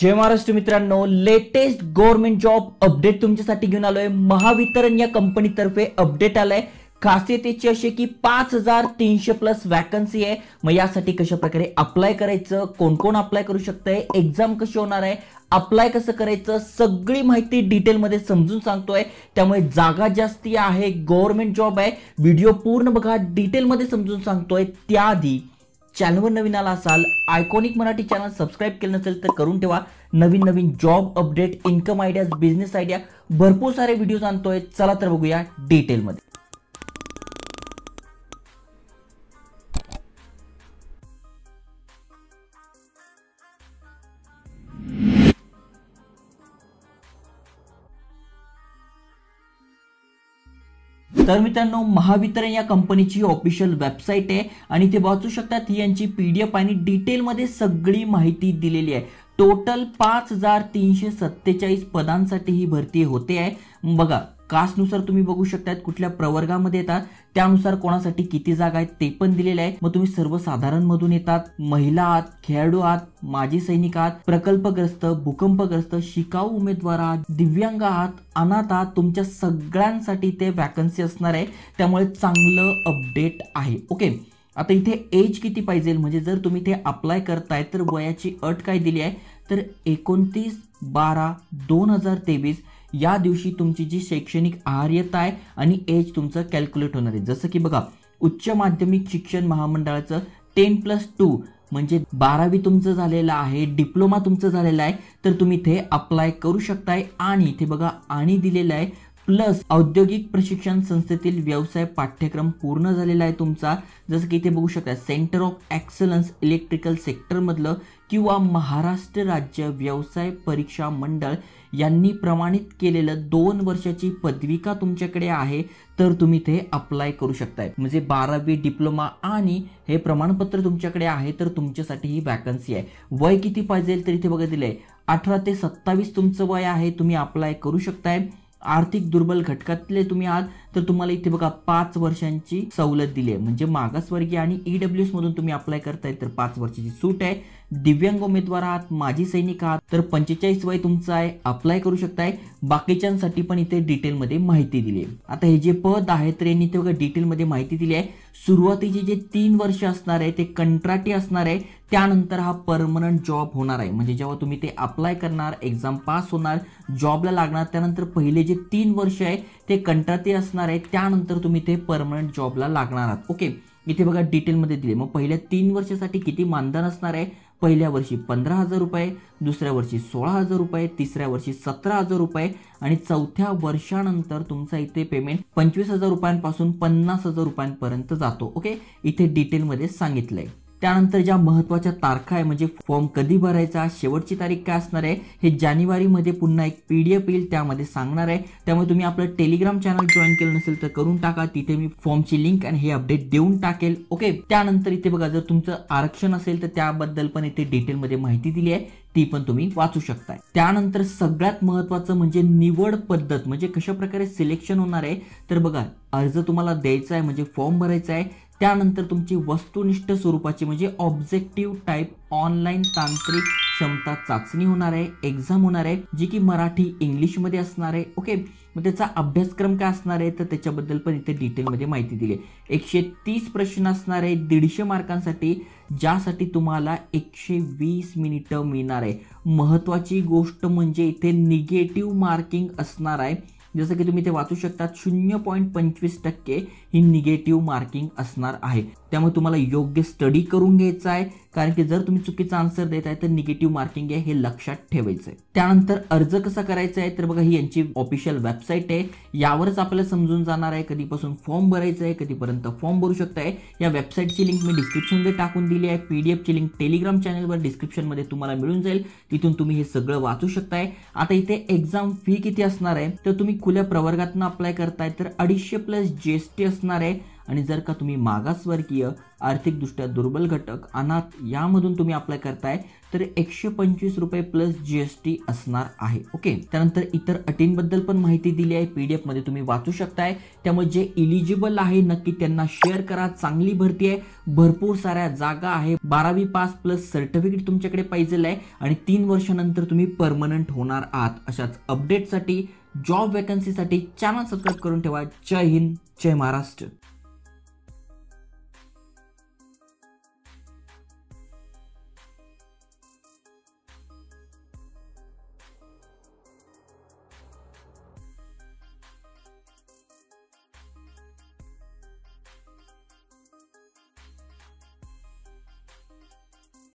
जय महाराष्ट्र मित्रांनो latest government job update तुमच्यासाठी घेऊन आलोय. महावितरण या कंपनीतर्फे अपडेट आलंय. खासियत याची अशी की पाच हजार तीनशे प्लस वॅकन्सी आहे. मग यासाठी कशा प्रकारे अप्लाय करायचं? कोण कोण अप्लाय करू शकतंय? एक्झाम कशी होणार आहे? अप्लाय कसं करायचं? सगळी माहिती डिटेलमध्ये समजून सांगतोय. त्यामुळे जागा जास्ती आहे. गव्हर्नमेंट जॉब आहे. व्हिडिओ पूर्ण बघा. डिटेलमध्ये समजून सांगतोय. त्याआधी चॅनलवर नवीन आला असाल आयकॉनिक मराठी चॅनल सबस्क्राईब केलं नसेल तर करून ठेवा. नवीन नवीन job update income ideas business idea भरपूर सारे व्हिडिओज आणतोय. चला तर बघूया डिटेलमध्ये तर मित्रांनो महावितरण या कंपनीची ऑफिशियल वेबसाईट आहे आणि ते वाचू शकतात. ही यांची पीडीएफ आणि डिटेलमध्ये सगळी माहिती दिलेली आहे. टोटल पाच हजार तीनशे सत्तेचाळीस पदांसाठी ही भरती होते आहे. बघा कास्टनुसार तुम्ही बघू शकतात कुठल्या प्रवर्गामध्ये येतात. त्यानुसार कोणासाठी किती जागा आहेत ते पण दिलेले आहे. मग तुम्ही सर्वसाधारण मधून येतात. महिला आहात खेळाडू आहात माजी सैनिक आहात प्रकल्पग्रस्त भूकंपग्रस्त शिकाऊ उमेदवार आहात दिव्यांग आहात अनाथ आहात तुमच्या सगळ्यांसाठी ते वॅकन्सी असणार आहे. त्यामुळे चांगलं अपडेट आहे. ओके आता इथे एज किती पाहिजे? म्हणजे जर तुम्ही ते अप्लाय करताय तर वयाची अट काय दिली आहे? तर एकोणतीस बारा दोन हजार तेवीस या दिवशी तुमची जी शैक्षणिक आहार्यता आहे आणि एज तुमचं कॅल्क्युलेट होणार आहे. जसं की बघा उच्च माध्यमिक शिक्षण महामंडळाचं टेन प्लस टू म्हणजे बारावी तुमचं झालेलं आहे डिप्लोमा तुमचं झालेलं आहे तर तुम्ही इथे अप्लाय करू शकताय आणि इथे बघा आणि दिलेलं आहे प्लस औद्योगिक प्रशिक्षण संस्थेतील व्यवसाय पाठ्यक्रम पूर्ण झालेला आहे तुमचा. जसं की इथे बघू शकता सेंटर ऑफ एक्सलन्स इलेक्ट्रिकल सेक्टरमधलं किंवा महाराष्ट्र राज्य व्यवसाय परीक्षा मंडळ यांनी प्रमाणित केलेलं दोन वर्षाची पदविका तुमच्याकडे आहे तर तुम्ही ते अप्लाय करू शकताय. म्हणजे बारावी डिप्लोमा आणि हे प्रमाणपत्र तुमच्याकडे आहे तर तुमच्यासाठी ही वॅकन्सी आहे. वय किती पाहिजे तर इथे बघा दिलंय अठरा ते सत्तावीस तुमचं वय आहे तुम्ही अप्लाय करू शकताय. आर्थिक दुर्बल घटकातले तुम्ही आहात तर तुम्हाला इथे बघा पाच वर्षांची सवलत दिली आहे. म्हणजे मागासवर्गीय आणि ईडब्ल्यूएस मधून तुम्ही अप्लाय करताय तर पाच वर्षाची सूट आहे. दिव्यांग उमेदवार आहात माजी सैनिक आहात तर पंचेचाळीस वय तुमचं आहे अप्लाय करू शकताय. बाकीच्यांसाठी पण इथे डिटेलमध्ये माहिती दिली आहे. आता हे जे पद आहे तर यांनी ते बघा डिटेलमध्ये माहिती दिली आहे. सुरुवातीचे जे तीन वर्ष असणार आहे ते कंत्राटी असणार आहे. त्यानंतर हा परमनंट जॉब होणार आहे. म्हणजे जेव्हा तुम्ही ते अप्लाय करणार एक्झाम पास होणार जॉबला लागणार त्यानंतर पहिले जे तीन वर्ष आहे ते कंत्राटी असणार आहे त्यानंतर तुम्ही ते परमनंट जॉबला लागणार आहात. ओके इथे बघा डिटेलमध्ये दिले. मग पहिल्या तीन वर्षासाठी किती मानधन असणार आहे? पहिल्या वर्षी पंधरा हजार रुपये दुसऱ्या वर्षी सोळा हजार रुपये तिसऱ्या वर्षी सतरा हजार रुपये आणि चौथ्या वर्षानंतर तुमचा इथे पेमेंट पंचवीस हजार रुपयांपासून पन्नास हजार रुपयांपर्यंत जातो. ओके इथे डिटेलमध्ये सांगितलं आहे त्यानंतर ज्या महत्त्वाच्या तारखा आहे म्हणजे फॉर्म कधी भरायचा शेवटची तारीख काय असणार आहे हे जानेवारीमध्ये पुन्हा एक पी डी एफ येईल त्यामध्ये सांगणार आहे. त्यामुळे तुम्ही आपलं टेलिग्राम चॅनल जॉईन केलं नसेल तर करून टाका. तिथे मी फॉर्मची लिंक आणि हे अपडेट देऊन टाकेल. ओके त्यानंतर इथे बघा जर तुमचं आरक्षण असेल तर त्याबद्दल पण इथे डिटेलमध्ये माहिती दिली आहे. ती पण तुम्ही वाचू शकताय. त्यानंतर सगळ्यात महत्वाचं म्हणजे निवड पद्धत म्हणजे कशा प्रकारे सिलेक्शन होणार आहे तर बघा अर्ज तुम्हाला द्यायचा आहे म्हणजे फॉर्म भरायचा आहे त्यानंतर तुमची वस्तुनिष्ठ स्वरूपाची म्हणजे ऑब्जेक्टिव्ह टाईप ऑनलाईन तांत्रिक क्षमता चाचणी होणार आहे एक्झाम होणार आहे जी की मराठी इंग्लिशमध्ये असणार आहे ओके मग त्याचा अभ्यासक्रम काय असणार आहे? तर त्याच्याबद्दल पण इथे डिटेलमध्ये माहिती दिली आहे. एकशे तीस प्रश्न असणार आहे दीडशे मार्कांसाठी ज्यासाठी तुम्हाला एकशे वीस मिनिटं मिळणार आहे. महत्त्वाची गोष्ट म्हणजे इथे निगेटिव्ह मार्किंग असणार आहे. जसं की तुम्ही ते वाचू शकतात शून्य पॉईंट पंचवीस टक्के ही निगेटिव्ह मार्किंग असणार आहे. त्यामुळे तुम्हाला योग्य स्टडी करून घ्यायचा आहे. कारण की जर तुम्ही चुकीचा आन्सर देत आहे तर निगेटिव्ह मार्किंग आहे हे लक्षात ठेवायचं आहे त्यानंतर अर्ज कसा करायचा आहे तर बघा ही यांची ऑफिशियल वेबसाईट आहे. यावरच आपल्याला समजून जाणार आहे कधीपासून फॉर्म भरायचं आहे कधीपर्यंत फॉर्म भरू शकताय या वेबसाईटची लिंक मी डिस्क्रिप्शनमध्ये टाकून दिली आहे. पीडीएफची लिंक टेलिग्राम चॅनलवर डिस्क्रिप्शनमध्ये तुम्हाला मिळून जाईल. तिथून तुम्ही हे सगळं वाचू शकताय. आता इथे एक्झाम फी किती असणार आहे तर तुम्ही खुल्या प्रवर्गातून अप्लाय करताय तर अडीचशे प्लस जीएसटी असणार आहे. आणि जर का तुम्ही मागासवर्गीय आर्थिकदृष्ट्या दुर्बल घटक अनाथ यामधून तुम्ही अप्लाय करताय तर एकशे पंचवीस रुपये प्लस जी एस टी असणार आहे ओके त्यानंतर इतर अटींबद्दल पण माहिती दिली आहे. पी डी एफमध्ये तुम्ही वाचू शकताय. त्यामुळे जे इलिजिबल आहे नक्की त्यांना शेअर करा. चांगली भरती आहे. भरपूर साऱ्या जागा आहे. बारावी पास प्लस सर्टिफिकेट तुमच्याकडे पाहिजे आहे. आणि तीन वर्षानंतर तुम्ही परमनंट होणार आहात. अशाच अपडेटसाठी जॉब वॅकन्सीसाठी चॅनल सबस्क्राईब करून ठेवा. जय हिंद जय महाराष्ट्र.